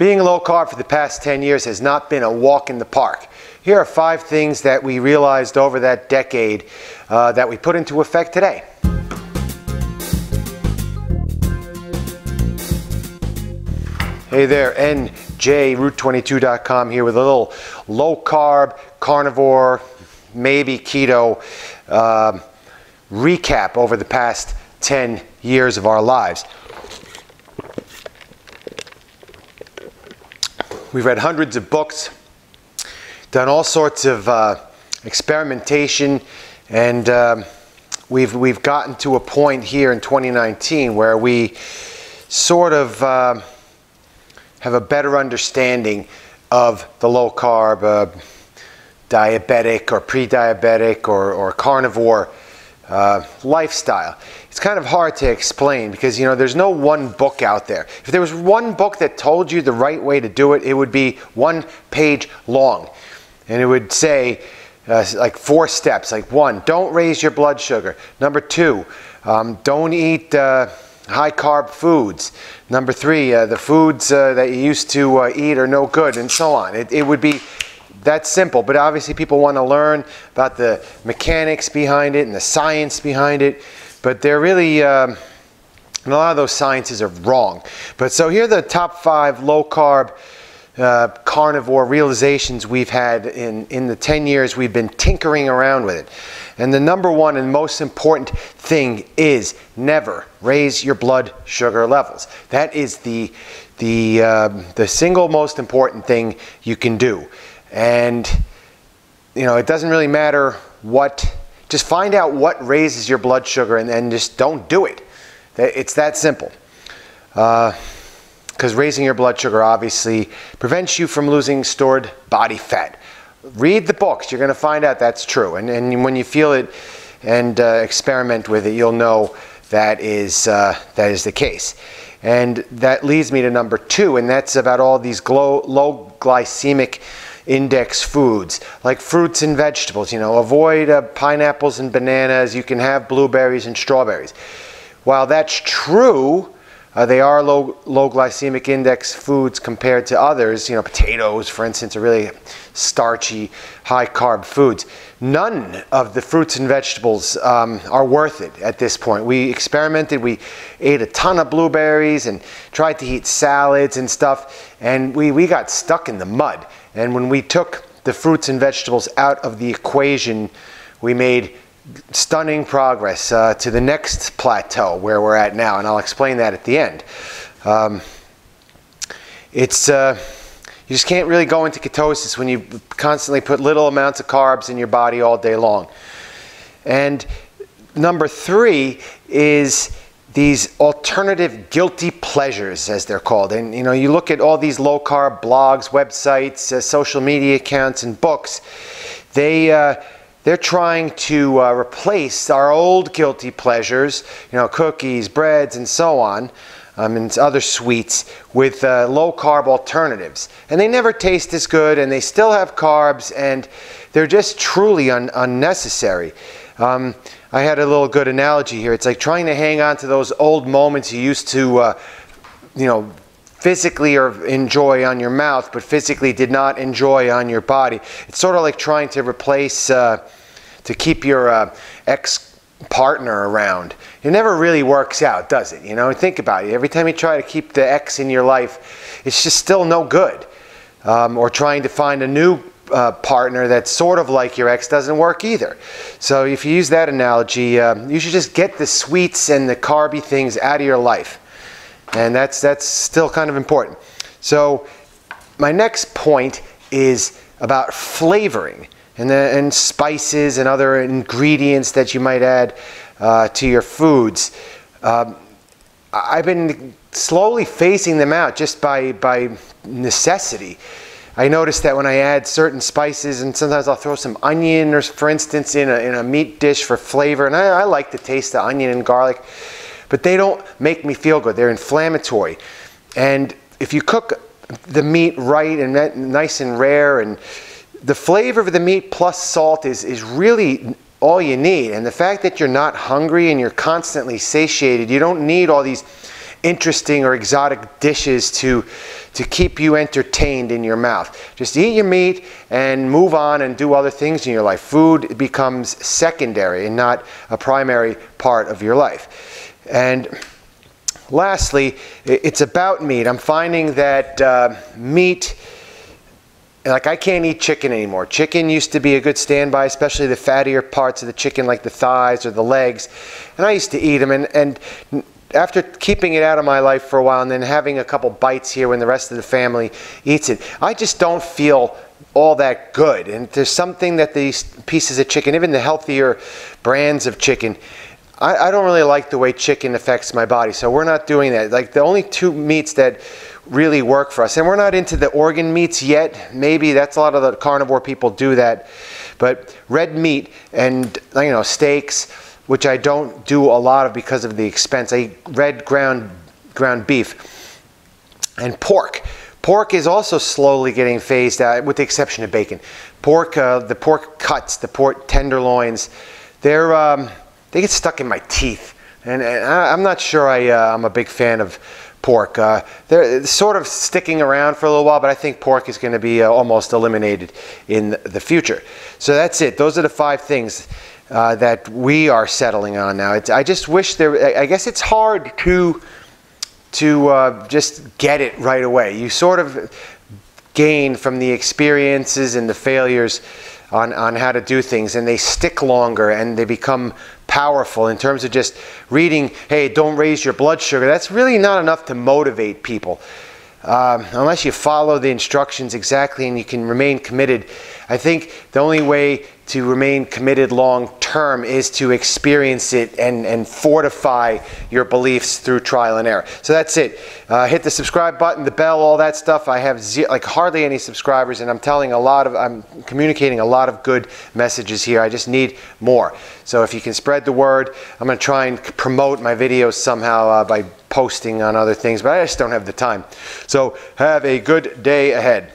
Being low carb for the past 10 years has not been a walk in the park. Here are five things that we realized over that decade uh, that we put into effect today. Hey there, NJRoute22.com here with a little low carb, carnivore, maybe keto uh, recap over the past 10 years of our lives. We've read hundreds of books, done all sorts of uh, experimentation, and um, we've, we've gotten to a point here in 2019 where we sort of uh, have a better understanding of the low carb, uh, diabetic or pre diabetic or, or carnivore uh, lifestyle. It's kind of hard to explain because you know there's no one book out there. If there was one book that told you the right way to do it, it would be one page long, and it would say uh, like four steps. Like one, don't raise your blood sugar. Number two, um, don't eat. Uh, high carb foods. Number three, uh, the foods uh, that you used to uh, eat are no good, and so on. It, it would be that simple, but obviously people want to learn about the mechanics behind it and the science behind it, but they're really, um, and a lot of those sciences are wrong. But so here are the top five low carb uh, carnivore realizations we've had in, in the 10 years we've been tinkering around with it. And the number one and most important thing is never raise your blood sugar levels. That is the, the, uh, the single most important thing you can do. And, you know, it doesn't really matter what, just find out what raises your blood sugar and then just don't do it. It's that simple. Because uh, raising your blood sugar obviously prevents you from losing stored body fat. Read the books, you're going to find out that's true. And, and when you feel it and uh, experiment with it, you'll know that is, uh, that is the case. And that leads me to number two, and that's about all these low glycemic index foods like fruits and vegetables. You know, avoid uh, pineapples and bananas. You can have blueberries and strawberries. While that's true, uh, they are low, low glycemic index foods compared to others. You know, potatoes, for instance, are really starchy, high carb foods. None of the fruits and vegetables um, are worth it at this point. We experimented, we ate a ton of blueberries and tried to eat salads and stuff, and we, we got stuck in the mud. And when we took the fruits and vegetables out of the equation, we made stunning progress uh, to the next plateau where we're at now, and I'll explain that at the end. Um, it's uh, you just can't really go into ketosis when you constantly put little amounts of carbs in your body all day long. And number three is these alternative guilty pleasures, as they're called. And you know, you look at all these low carb blogs, websites, uh, social media accounts, and books. They uh, they're trying to uh, replace our old guilty pleasures, you know, cookies, breads, and so on, um, and other sweets, with uh, low carb alternatives. And they never taste as good, and they still have carbs, and they're just truly un- unnecessary. Um, I had a little good analogy here. It's like trying to hang on to those old moments you used to, uh, you know, physically or enjoy on your mouth, but physically did not enjoy on your body. It's sort of like trying to replace, uh, to keep your uh, ex partner around. It never really works out, does it? You know, think about it. Every time you try to keep the ex in your life, it's just still no good. Um, or trying to find a new uh, partner that's sort of like your ex doesn't work either. So if you use that analogy, uh, you should just get the sweets and the carby things out of your life. And that's, that's still kind of important. So my next point is about flavoring and, the, and spices and other ingredients that you might add uh, to your foods. Um, I've been slowly phasing them out just by, by necessity. I notice that when I add certain spices, and sometimes I'll throw some onion, or for instance, in a, in a meat dish for flavor, and I, I like the taste of onion and garlic, but they don't make me feel good. They're inflammatory. And if you cook the meat right and nice and rare, and the flavor of the meat plus salt is, is really all you need. And the fact that you're not hungry and you're constantly satiated, you don't need all these interesting or exotic dishes to to keep you entertained in your mouth. Just eat your meat and move on and do other things in your life. Food becomes secondary and not a primary part of your life. And lastly, it's about meat. I'm finding that uh, meat like I can't eat chicken anymore. Chicken used to be a good standby, especially the fattier parts of the chicken, like the thighs or the legs. And I used to eat them. And, and after keeping it out of my life for a while and then having a couple bites here when the rest of the family eats it, I just don't feel all that good. And there's something that these pieces of chicken, even the healthier brands of chicken, I, I don't really like the way chicken affects my body. So we're not doing that. Like the only two meats that really work for us. And we're not into the organ meats yet. Maybe that's a lot of the carnivore people do that. But red meat and you know steaks, which I don't do a lot of because of the expense. I eat red ground ground beef and pork. Pork is also slowly getting phased out, with the exception of bacon. Pork, uh, the pork cuts, the pork tenderloins, they're um, they get stuck in my teeth, and, and I, am not sure I, uh, I'm a big fan of pork. Uh, they're sort of sticking around for a little while, but I think pork is going to be uh, almost eliminated in the future. So that's it. Those are the five things uh, that we are settling on now. It's, I just wish there. I guess it's hard to to uh, just get it right away. You sort of gain from the experiences and the failures on, on how to do things, and they stick longer and they become powerful in terms of just reading, hey, don't raise your blood sugar. That's really not enough to motivate people. Um, unless you follow the instructions exactly and you can remain committed. I think the only way to remain committed long term is to experience it and, and fortify your beliefs through trial and error. So that's it. Uh, hit the subscribe button, the bell, all that stuff. I have like hardly any subscribers, and I'm telling a lot of, I'm communicating a lot of good messages here. I just need more. So if you can spread the word, I'm going to try and promote my videos somehow uh, by posting on other things, but I just don't have the time. So have a good day ahead.